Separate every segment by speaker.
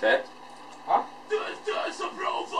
Speaker 1: Tak? A? To jest, to jest obrowa!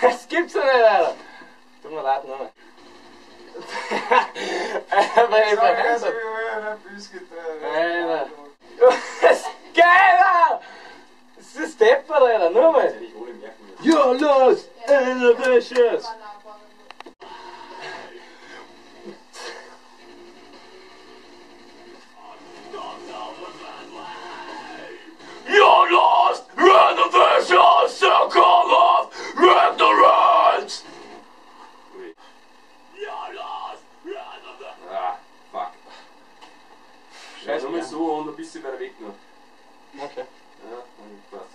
Speaker 2: Das gibt's doch nicht, Alter. Tut mir leid, nochmal. Alter, wenn ich verhindert. Alter. Das ist geil, Alter. Das ist Stepper, Alter, nur mal.
Speaker 3: Ich hole ihn merken.
Speaker 2: You're lost in
Speaker 3: Nur mal so und ein bisschen weiter weg noch.
Speaker 2: Okay.
Speaker 3: Ja, dann passt.